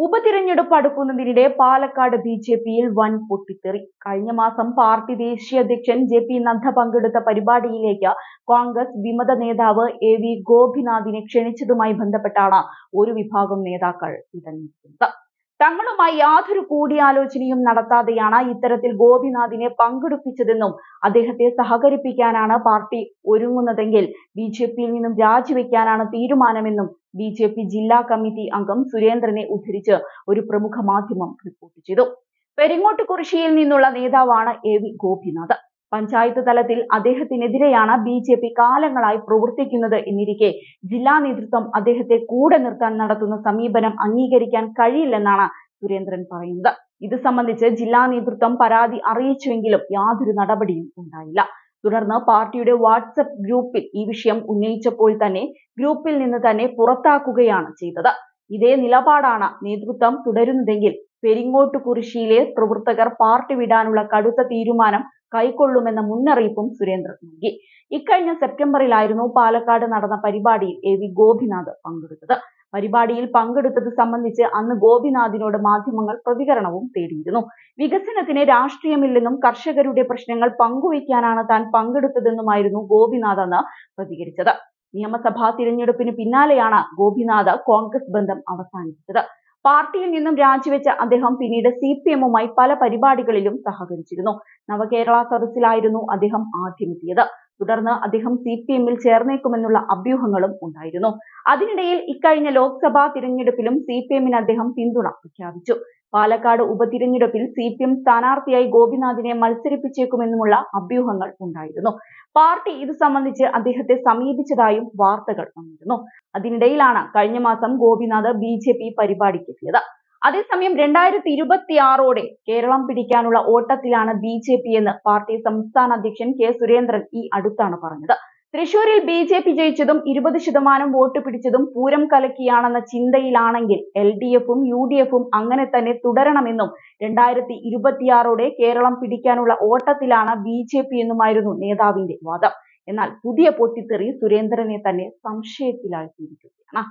ഉപതിരഞ്ഞെടുപ്പ് അടുക്കുന്നതിനിടെ Palakkad B J പിയിൽ വൻ പൊട്ടിത്തെറി. കഴിഞ്ഞ മാസം പാർട്ടി ദേശീയ അധ്യക്ഷൻ ജെ പി നദ്ദ പങ്കെടുത്ത പരിപാടിയിലേക്ക് കോൺഗ്രസ് വിമത നേതാവ് എ വി ഗോപിനാഥിനെ ക്ഷണിച്ചതുമായി ബന്ധപ്പെട്ടാണ് ഒരു വിഭാഗം നേതാക്കൾ ഇടഞ്ഞിരിക്കുന്നത് തങ്ങളുമായി യാതൊരു കൂടിയാലോചനയും നടത്താതെയാണ് ഇത്തരത്തിൽ ഗോപിനാഥിനെ പങ്കെടുപ്പിച്ചതെന്നും അദ്ദേഹത്തെ സഹകരിപ്പിക്കാനാണ് പാർട്ടി ഒരുങ്ങുന്നതെങ്കിൽ ബി ജെ പിയിൽ നിന്നും രാജിവെക്കാനാണ് തീരുമാനമെന്നും ബി ജെ പി ജില്ലാ കമ്മിറ്റി അംഗം സുരേന്ദ്രനെ ഉദ്ധരിച്ച് ഒരു പ്രമുഖ മാധ്യമം റിപ്പോർട്ട് ചെയ്തു. പെരിങ്ങോട്ട് കുറിശിയിൽ നിന്നുള്ള നേതാവാണ് എ വി ഗോപിനാഥ്. പഞ്ചായത്ത് തലത്തിൽ അദ്ദേഹത്തിനെതിരെയാണ് ബി ജെ പി കാലങ്ങളായി പ്രവർത്തിക്കുന്നത് എന്നിരിക്കെ ജില്ലാ നേതൃത്വം അദ്ദേഹത്തെ കൂടെ നിർത്താൻ നടത്തുന്ന സമീപനം അംഗീകരിക്കാൻ കഴിയില്ലെന്നാണ് സുരേന്ദ്രൻ പറയുന്നത്. ഇത് സംബന്ധിച്ച് ജില്ലാ നേതൃത്വം പരാതി അറിയിച്ചുവെങ്കിലും യാതൊരു നടപടിയും ഉണ്ടായില്ല. തുടർന്ന് പാർട്ടിയുടെ വാട്സപ്പ് ഗ്രൂപ്പിൽ ഈ വിഷയം ഉന്നയിച്ചപ്പോൾ തന്നെ ഗ്രൂപ്പിൽ നിന്ന് തന്നെ പുറത്താക്കുകയാണ് ചെയ്തത്. ഇതേ നിലപാടാണ് നേതൃത്വം തുടരുന്നതെങ്കിൽ പെരിങ്ങോട്ട് കുറിശിയിലെ പ്രവർത്തകർ പാർട്ടി വിടാനുള്ള കടുത്ത തീരുമാനം കൈക്കൊള്ളുമെന്ന മുന്നറിയിപ്പും സുരേന്ദ്രൻ നൽകി. ഇക്കഴിഞ്ഞ സെപ്റ്റംബറിലായിരുന്നു പാലക്കാട് നടന്ന പരിപാടിയിൽ എ വി ഗോപിനാഥ് പങ്കെടുത്തത്. പരിപാടിയിൽ പങ്കെടുത്തത് സംബന്ധിച്ച് അന്ന് ഗോപിനാഥിനോട് മാധ്യമങ്ങൾ പ്രതികരണവും തേടിയിരുന്നു. വികസനത്തിന് രാഷ്ട്രീയമില്ലെന്നും കർഷകരുടെ പ്രശ്നങ്ങൾ പങ്കുവയ്ക്കാനാണ് താൻ പങ്കെടുത്തതെന്നുമായിരുന്നു ഗോപിനാഥ് അന്ന് പ്രതികരിച്ചത്. നിയമസഭാ തിരഞ്ഞെടുപ്പിന് പിന്നാലെയാണ് ഗോപിനാഥ് കോൺഗ്രസ് ബന്ധം അവസാനിപ്പിച്ചത്. പാർട്ടിയിൽ നിന്നും രാജിവെച്ച അദ്ദേഹം പിന്നീട് സി പി എമ്മുമായി പല പരിപാടികളിലും സഹകരിച്ചിരുന്നു. നവകേരള സദസ്സിലായിരുന്നു അദ്ദേഹം ആദ്യമെത്തിയത്. തുടർന്ന് അദ്ദേഹം സി പി എമ്മിൽ ചേർന്നേക്കുമെന്നുള്ള അഭ്യൂഹങ്ങളും ഉണ്ടായിരുന്നു. അതിനിടയിൽ ഇക്കഴിഞ്ഞ ലോക്സഭാ തിരഞ്ഞെടുപ്പിലും സി പി എമ്മിന് അദ്ദേഹം പിന്തുണ പ്രഖ്യാപിച്ചു. പാലക്കാട് ഉപതിരഞ്ഞെടുപ്പിൽ സി പി എം സ്ഥാനാർത്ഥിയായി ഗോപിനാഥിനെ മത്സരിപ്പിച്ചേക്കുമെന്നുമുള്ള അഭ്യൂഹങ്ങൾ ഉണ്ടായിരുന്നു. പാർട്ടി ഇത് സംബന്ധിച്ച് അദ്ദേഹത്തെ സമീപിച്ചതായും വാർത്തകൾ വന്നിരുന്നു. അതിനിടയിലാണ് കഴിഞ്ഞ മാസം ഗോപിനാഥ് ബി ജെ പി പരിപാടിക്കെത്തിയത്. അതേസമയം രണ്ടായിരത്തി ഇരുപത്തി ആറോടെ കേരളം പിടിക്കാനുള്ള ഓട്ടത്തിലാണ് ബി ജെ പി എന്ന് പാർട്ടി സംസ്ഥാന അധ്യക്ഷൻ കെ സുരേന്ദ്രൻ ഈ അടുത്താണ് പറഞ്ഞത്. തൃശൂരിൽ ബി ജെ പി ജയിച്ചതും ഇരുപത് ശതമാനം വോട്ട് പിടിച്ചതും പൂരം കലക്കിയാണെന്ന ചിന്തയിലാണെങ്കിൽ എൽ ഡി എഫും യു ഡി എഫും അങ്ങനെ തന്നെ തുടരണമെന്നും രണ്ടായിരത്തി ഇരുപത്തിയാറോടെ കേരളം പിടിക്കാനുള്ള ഓട്ടത്തിലാണ് ബി ജെ പി എന്നുമായിരുന്നു നേതാവിന്റെ വാദം. എന്നാൽ പുതിയ പൊട്ടിത്തെറി സുരേന്ദ്രനെ തന്നെ സംശയത്തിലാക്കിയിരിക്കുകയാണ്